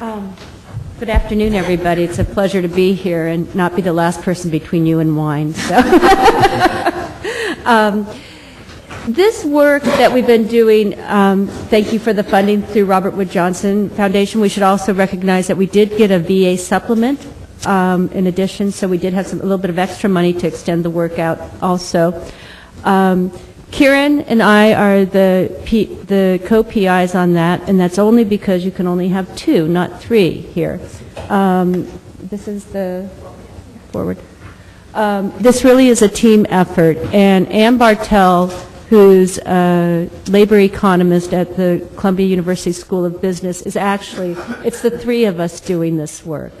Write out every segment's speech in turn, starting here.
Um, Good afternoon, everybody. It's a pleasure to be here and not be the last person between you and wine. So, um, This work that we've been doing, um, thank you for the funding through Robert Wood Johnson Foundation. We should also recognize that we did get a VA supplement um, in addition, so we did have some, a little bit of extra money to extend the work out also. Ciaran and I are the, P, the co-PIs on that, and that's only because you can only have two, not three here. Um, this is the forward. Um, this really is a team effort, and Ann Bartel, who's a labor economist at the Columbia University School of Business, is actually, it's the three of us doing this work.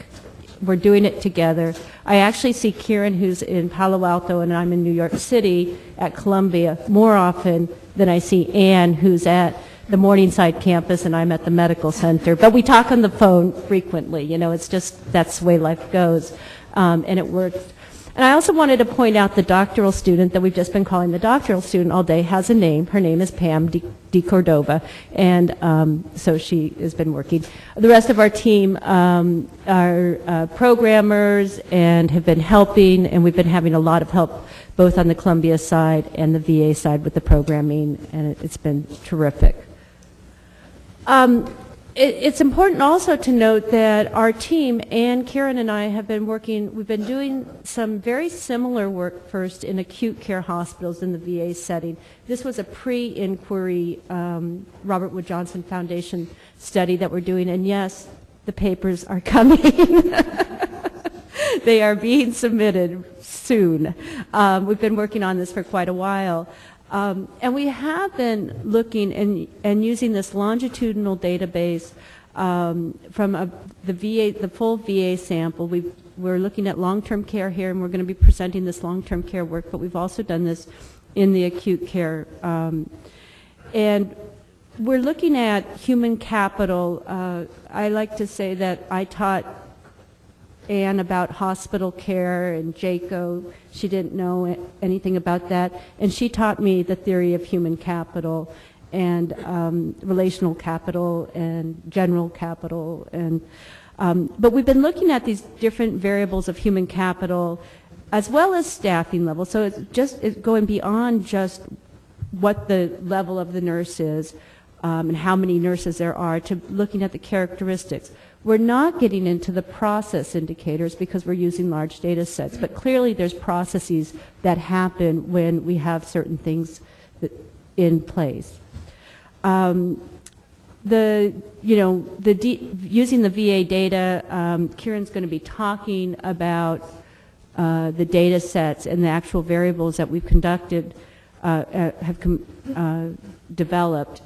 We're doing it together. I actually see Ciaran, who's in Palo Alto, and I'm in New York City at Columbia more often than I see Ann, who's at the Morningside campus, and I'm at the medical center. But we talk on the phone frequently. You know, it's just that's the way life goes, um, and it works. And I also wanted to point out the doctoral student that we've just been calling the doctoral student all day has a name. Her name is Pam De, De Cordova, and um, so she has been working. The rest of our team um, are uh, programmers and have been helping, and we've been having a lot of help both on the Columbia side and the VA side with the programming, and it, it's been terrific. Um, it's important also to note that our team, and Ciaran and I, have been working, we've been doing some very similar work first in acute care hospitals in the VA setting. This was a pre-INQRI um, Robert Wood Johnson Foundation study that we're doing, and yes, the papers are coming. they are being submitted soon. Um, we've been working on this for quite a while. Um, and we have been looking and, and using this longitudinal database um, from a, the VA, the full VA sample. we we're looking at long-term care here, and we're going to be presenting this long-term care work, but we've also done this in the acute care. Um, and we're looking at human capital. Uh, I like to say that I taught Ann about hospital care and JCAHO. She didn't know anything about that. And she taught me the theory of human capital and um, relational capital and general capital. And, um, but we've been looking at these different variables of human capital as well as staffing level. So it's just it's going beyond just what the level of the nurse is um, and how many nurses there are to looking at the characteristics. We're not getting into the process indicators because we're using large data sets, but clearly there's processes that happen when we have certain things in place. Um, the, you know, the using the VA data, um, Ciaran's going to be talking about uh, the data sets and the actual variables that we've conducted, uh, uh, have uh, developed.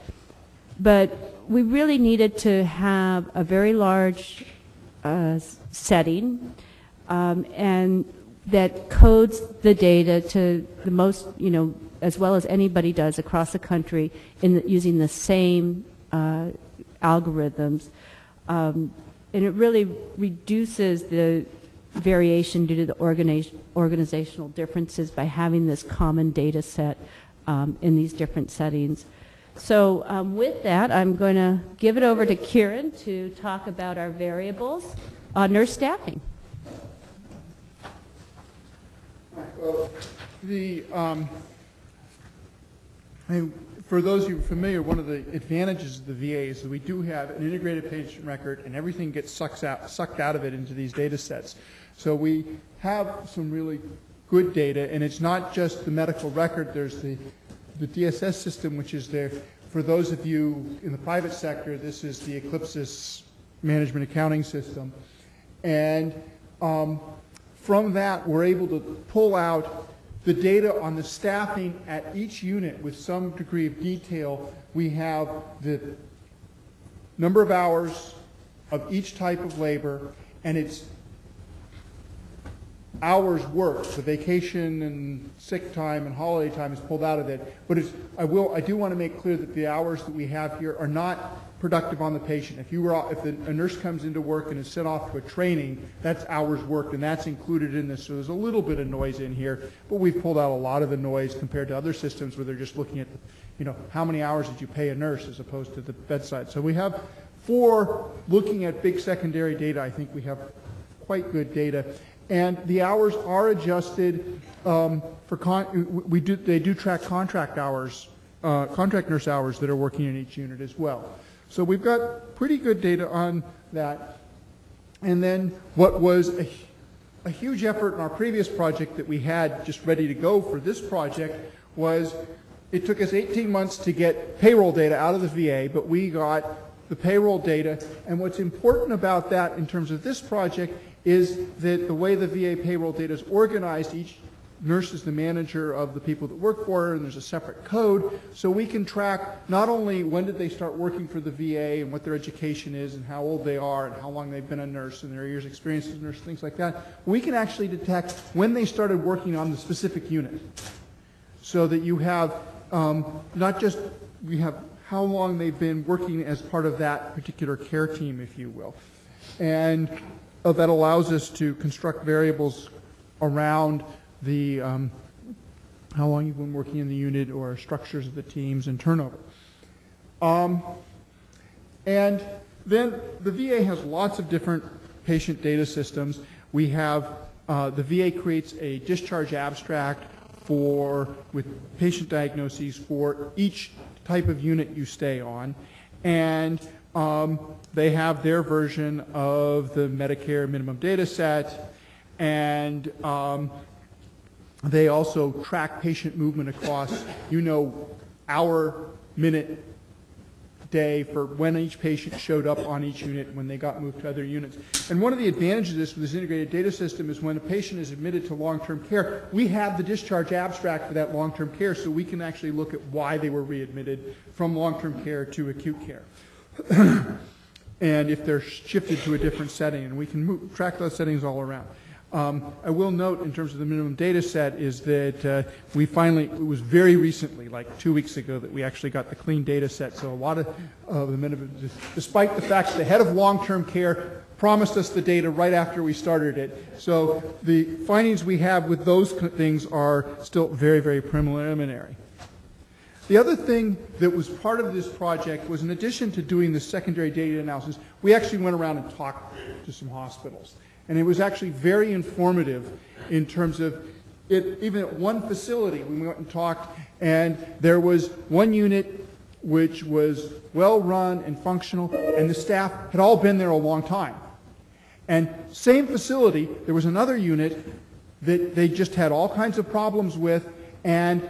But we really needed to have a very large uh, setting um, and that codes the data to the most, you know, as well as anybody does across the country in the, using the same uh, algorithms. Um, and it really reduces the variation due to the organi organizational differences by having this common data set um, in these different settings. So um, with that, I'm going to give it over to Ciaran to talk about our variables on nurse staffing. Well, the, um, I mean, for those of you familiar, one of the advantages of the VA is that we do have an integrated patient record and everything gets sucked out, sucked out of it into these data sets. So we have some really good data, and it's not just the medical record. There's the the DSS system, which is there. For those of you in the private sector, this is the Eclipsys management accounting system. And um, from that, we're able to pull out the data on the staffing at each unit with some degree of detail. We have the number of hours of each type of labor, and it's hours worked, the vacation and sick time and holiday time is pulled out of it. But I will, I do want to make clear that the hours that we have here are not productive on the patient. If you were, if the, a nurse comes into work and is sent off to a training, that's hours worked, and that's included in this. So there's a little bit of noise in here, but we've pulled out a lot of the noise compared to other systems where they're just looking at, you know, how many hours did you pay a nurse as opposed to the bedside. So we have for looking at big secondary data, I think we have quite good data. And the hours are adjusted um, for con- we do they do track contract hours, uh, contract nurse hours that are working in each unit as well. So we've got pretty good data on that. And then what was a, a huge effort in our previous project that we had just ready to go for this project was it took us 18 months to get payroll data out of the VA, but we got the payroll data. And what's important about that in terms of this project is that the way the VA payroll data is organized, each nurse is the manager of the people that work for her, and there's a separate code. So we can track not only when did they start working for the VA and what their education is and how old they are and how long they've been a nurse and their years experience as a nurse, things like that. We can actually detect when they started working on the specific unit. So that you have um, not just, you have how long they've been working as part of that particular care team, if you will. And uh, that allows us to construct variables around the um, how long you've been working in the unit or structures of the teams and turnover. Um, and then the VA has lots of different patient data systems. We have uh, the VA creates a discharge abstract for with patient diagnoses for each type of unit you stay on, and um, they have their version of the Medicare minimum data set, and um, they also track patient movement across, you know, hour, minute, day for when each patient showed up on each unit when they got moved to other units. And one of the advantages of this with this integrated data system is when a patient is admitted to long-term care, we have the discharge abstract for that long-term care so we can actually look at why they were readmitted from long-term care to acute care. and if they're shifted to a different setting, and we can move, track those settings all around. Um, I will note in terms of the minimum data set is that uh, we finally, it was very recently, like two weeks ago, that we actually got the clean data set. So a lot of the minimum, despite the fact the head of long-term care promised us the data right after we started it. So the findings we have with those things are still very, very preliminary. The other thing that was part of this project was in addition to doing the secondary data analysis, we actually went around and talked to some hospitals. And it was actually very informative in terms of it, even at one facility, we went and talked, and there was one unit which was well run and functional, and the staff had all been there a long time. And same facility, there was another unit that they just had all kinds of problems with, and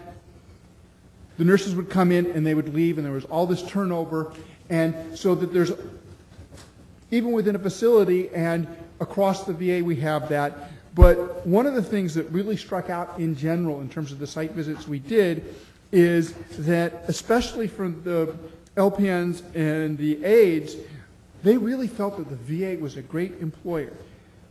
the nurses would come in and they would leave, and there was all this turnover, and so that there's even within a facility, and across the VA we have that. But one of the things that really struck out in general in terms of the site visits we did is that, especially from the LPNs and the aides, they really felt that the VA was a great employer.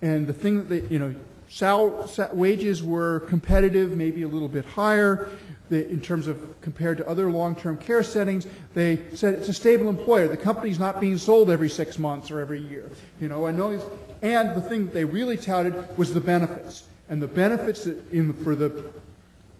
And the thing that they, you know, sal- wages were competitive, maybe a little bit higher in terms of compared to other long-term care settings, they said it's a stable employer. The company's not being sold every six months or every year. You know, I know, and the thing that they really touted was the benefits. And the benefits in, for the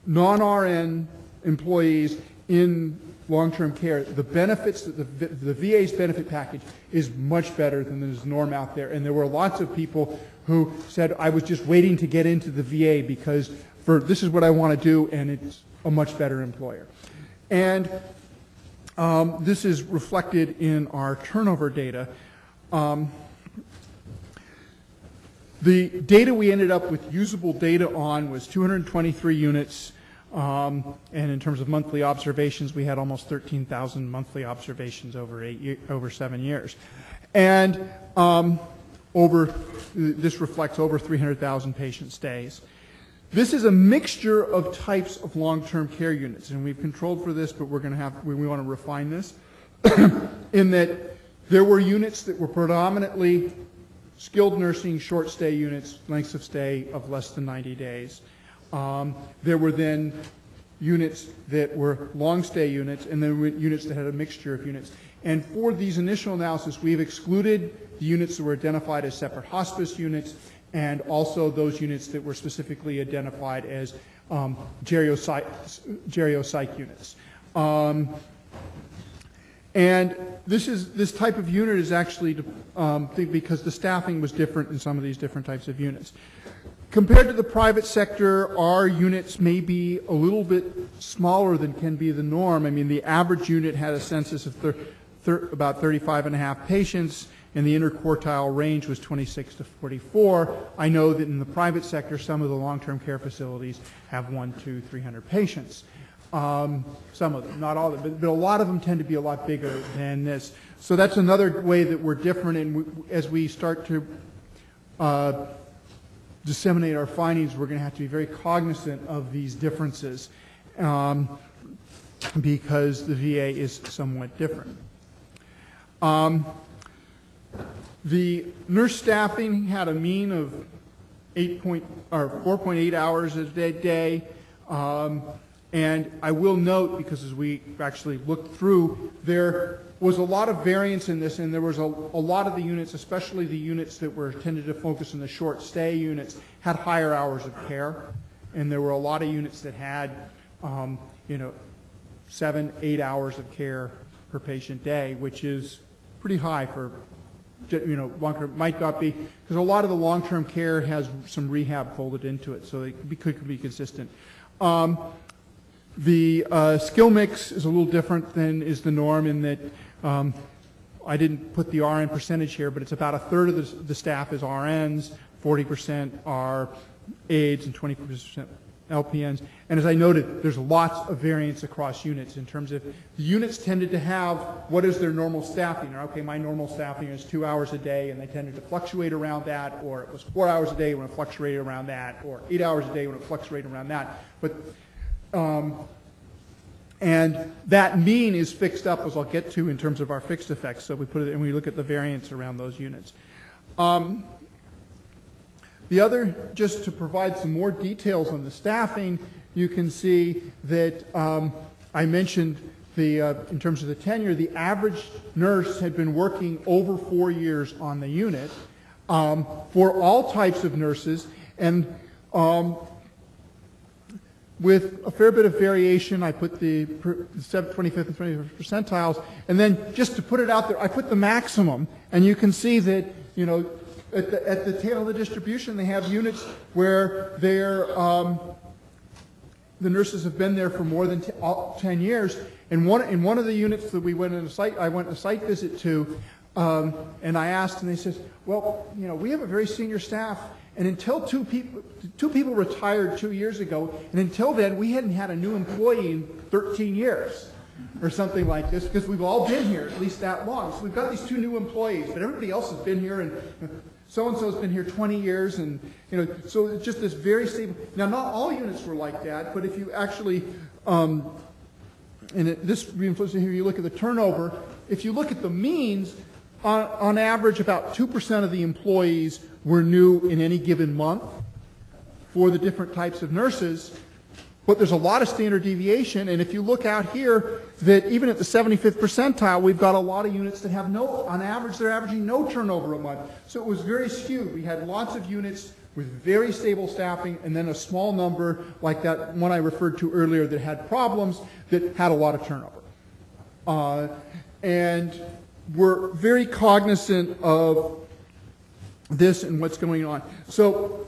non-RN employees in long-term care, the benefits, the, the VA's benefit package is much better than there's norm out there. And there were lots of people who said, I was just waiting to get into the VA because for this is what I want to do, and it's a much better employer. And um, this is reflected in our turnover data. Um, the data we ended up with usable data on was 223 units, um, and in terms of monthly observations, we had almost 13,000 monthly observations over eight over seven years, and um, over this reflects over 300,000 patient stays. This is a mixture of types of long-term care units, and we've controlled for this, but we're going to have we, we want to refine this in that there were units that were predominantly skilled nursing short stay units, lengths of stay of less than 90 days. Um, there were then units that were long stay units, and then units that had a mixture of units. And for these initial analysis, we've excluded the units that were identified as separate hospice units and also those units that were specifically identified as um, units. Um, And this is, this type of unit is actually, um, because the staffing was different in some of these different types of units. Compared to the private sector, our units may be a little bit smaller than can be the norm. I mean, the average unit had a census of thir- thir- about 35 and a half patients, and the interquartile range was 26 to 44. I know that in the private sector, some of the long-term care facilities have one, two, 300 patients. Um, some of them, not all of them, but, but a lot of them tend to be a lot bigger than this. So that's another way that we're different, and we, as we start to uh, disseminate our findings, we're going to have to be very cognizant of these differences um, because the VA is somewhat different. Um, the nurse staffing had a mean of 8 point, or 4.8 hours a day. day. Um, and I will note, because as we actually looked through, there was a lot of variance in this, and there was a, a lot of the units, especially the units that were tended to focus on the short stay units, had higher hours of care. And there were a lot of units that had, um, you know, seven, eight hours of care per patient day, which is pretty high for, you know, long-term, might not be, because a lot of the long-term care has some rehab folded into it, so it could be- consistent. Um, The uh, skill mix is a little different than is the norm in that, um, I didn't put the RN percentage here, but it's about a third of the, the staff is RNs, 40% are aides, and 20% LPNs. And as I noted, there's lots of variance across units in terms of, the units tended to have, what is their normal staffing? Or, Okay, my normal staffing is two hours a day, and they tended to fluctuate around that, or it was four hours a day when it fluctuated around that, or eight hours a day when it fluctuated around that. But um, and that mean is fixed up, as I'll get to, in terms of our fixed effects. So we put it, and we look at the variance around those units. Um, the other, just to provide some more details on the staffing, you can see that um, I mentioned the, uh, in terms of the tenure, the average nurse had been working over four years on the unit um, for all types of nurses, and um, with a fair bit of variation. I put the per- the sev- 25th and 25th percentiles, and then just to put it out there, I put the maximum, and you can see that, you know, at the, at the tail of the distribution, they have units where they're, um, the nurses have been there for more than all- 10 years. And one, in one of the units that we went on a site, I went a site visit to, um, and I asked, and they says, well, you know, we have a very senior staff, and until two people, two people retired two years ago, and until then, we hadn't had a new employee in 13 years, or something like this, because we've all been here at least that long. So we've got these two new employees, but everybody else has been here, and so-and-so's been here 20 years, and, you know, so it's just this very stable. Now, not all units were like that, but if you actually, um, and it, this reinforces here, you look at the turnover, if you look at the means, on, on average, about 2% of the employees were new in any given month for the different types of nurses, but there's a lot of standard deviation, and if you look out here, that even at the 75th percentile, we've got a lot of units that have no, on average, they're averaging no turnover a month. So it was very skewed. We had lots of units with very stable staffing, and then a small number, like that one I referred to earlier, that had problems, that had a lot of turnover. Uh, and we're very cognizant of this and what's going on. So